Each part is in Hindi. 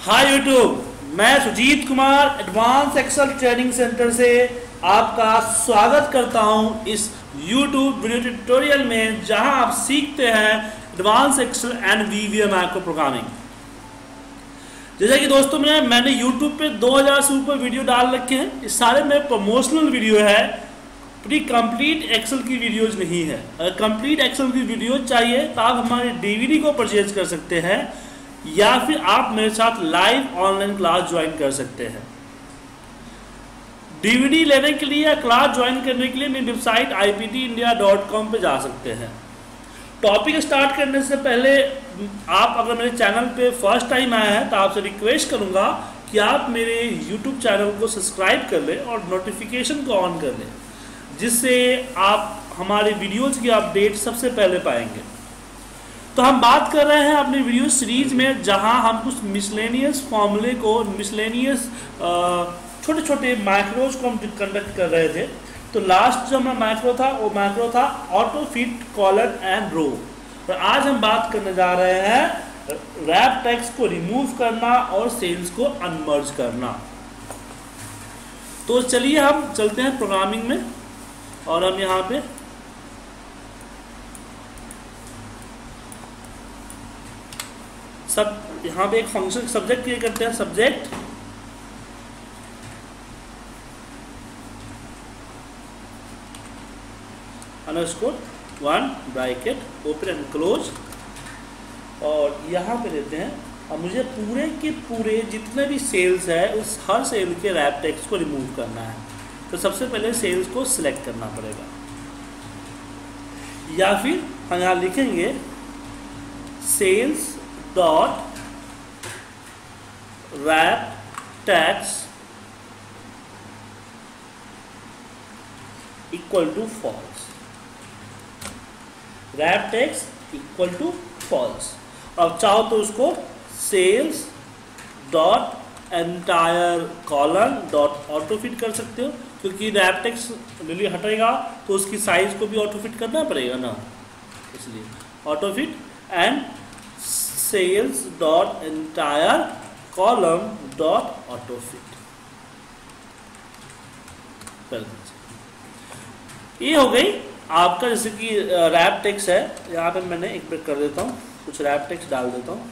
हाय यूट्यूब, मैं Sujit Kumar advance Excel training centre से आपका स्वागत करता हूँ इस यूट्यूब वीडियो ट्यूटोरियल में, जहाँ आप सीखते हैं advance Excel and VBA macro programming जैसा कि दोस्तों, मैं, मैंने यूट्यूब पे 2000 से ऊपर वीडियो डाल रखे हैं। इस सारे में प्रमोशनल वीडियो है, पूरी कंप्लीट एक्सेल की वीडियोज़ नहीं है। अगर कंप्लीट एक्सेल की वीडियो चाहिए तो आप हमारे डीवीडी को परचेज कर सकते हैं। या फिर आप मेरे साथ लाइव ऑनलाइन क्लास ज्वाइन कर सकते हैं। डीवीडी लेने के लिए या क्लास ज्वाइन करने के लिए मेरी वेबसाइट iptindia.com पे जा सकते हैं। टॉपिक स्टार्ट करने से पहले, आप अगर मेरे चैनल पे फ़र्स्ट टाइम आए हैं तो आपसे रिक्वेस्ट करूँगा कि आप मेरे यूट्यूब चैनल को सब्सक्राइब कर लें और नोटिफिकेशन को ऑन कर लें, जिससे आप हमारे वीडियोज़ की अपडेट सबसे पहले पाएँगे। तो हम बात कर रहे हैं अपने वीडियो सीरीज़ में, जहाँ हम कुछ मिसलेनियस फॉर्मूले को मिसलेनियस छोटे छोटे माइक्रोज को हम कंडक्ट कर रहे थे। तो लास्ट जो हमारा माइक्रो था, वो माइक्रो था auto fit column and row और आज हम बात करने जा रहे हैं रैप टैक्स को रिमूव करना और सेल्स को अनमर्ज करना। तो चलिए हम चलते हैं प्रोग्रामिंग में और हम यहाँ पे सब, यहाँ पे एक फ़ंक्शन सब्जेक्ट क्रिएट करते हैं subject underscore one bracket open and close और यहाँ पे देते हैं, अब मुझे पूरे के पूरे जितने भी सेल्स है, उस हर सेल के रैप टेक्स्ट को रिमूव करना है। तो सबसे पहले सेल्स को सिलेक्ट करना पड़ेगा। या फिर हम यहाँ लिखेंगे cells dot wrap text equal to false wrap text equal to false अब चाहो तो उसको cells dot entire column dot auto fit कर सकते हो, क्योंकि रैप टेक्स्ट लिली हटेगा तो उसकी साइज़ को भी ऑटो फिट करना पड़ेगा ना, इसलिए auto fit and cells dot entire column dot auto fit ये हो गई। आपका जैसे कि रैप टेक्स है। यहाँ पे मैंने एक ब्रेक कर देता हूँ। कुछ रैप टेक्स डाल देता हूँ।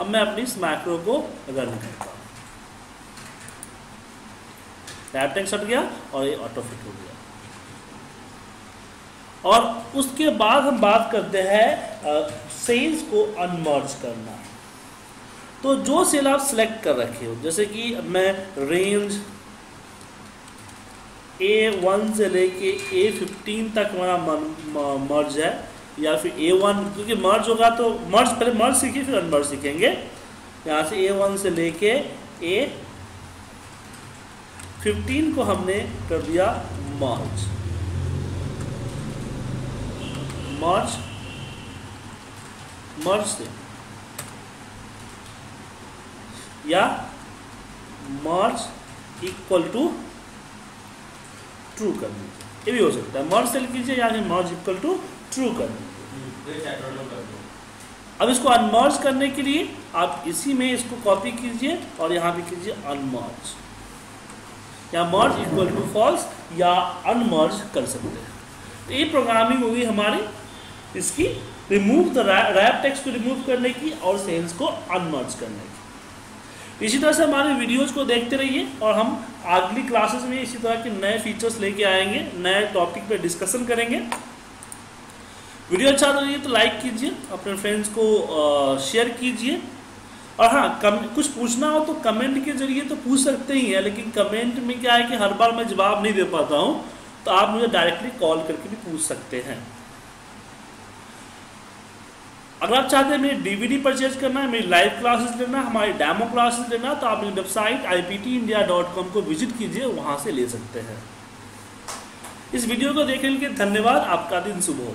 अब मैं अपनी इस मैक्रो को रन करता हूँ। रैप टेक्स हट गया और ये ऑटो फिट हो गया। और उसके बाद हम बात करते हैं सेल्स को अनमर्ज करना। तो जो सेल आप सिलेक्ट कर रखे हो, जैसे कि मैं रेंज ए वन से लेके ए फिफ्टीन तक हमारा मर्ज है, या फिर ए वन क्योंकि मर्ज होगा तो मर्ज पहले मर्ज सीखिए, फिर अनमर्ज सीखेंगे। यहाँ से ए वन से लेके ए फिफ्टीन को हमने कर दिया मर्ज मर्ज मर्ज से, या मर्ज इक्वल टू ट्रू कर दीजिए ये भी हो सकता है। मर्ज से लिख कीजिए यानी मर्ज इक्वल टू ट्रू कर दीजिए अब इसको अनमर्ज करने के लिए आप इसी में इसको कॉपी कीजिए और यहाँ पे कीजिए अनमर्ज या मर्ज इक्वल टू फॉल्स या अनमर्ज कर सकते हैं। तो ये प्रोग्रामिंग होगी हमारी इसकी रिमूव द रैप टेक्स्ट को रिमूव करने की और सेल्स को अनमर्ज करने की। इसी तरह से हमारे वीडियोज़ को देखते रहिए और हम अगली क्लासेस में इसी तरह के नए फीचर्स लेके आएँगे, नए टॉपिक पे डिस्कशन करेंगे। वीडियो अच्छा लगे तो लाइक कीजिए, अपने फ्रेंड्स को शेयर कीजिए। और हाँ कम, कुछ पूछना हो तो कमेंट के ज़रिए तो पूछ सकते ही हैं, लेकिन कमेंट में क्या है कि हर बार मैं जवाब नहीं दे पाता हूँ तो आप मुझे डायरेक्टली कॉल करके भी पूछ सकते हैं। अगर आप चाहते हैं मेरी डीवीडी परचेज करना है मेरी लाइव क्लासेस लेना हमारी डेमो क्लासेस लेना तो आप मेरी वेबसाइट आई को विज़िट कीजिए, वहाँ से ले सकते हैं। इस वीडियो को देखने के लिए धन्यवाद। आपका दिन शुभ हो।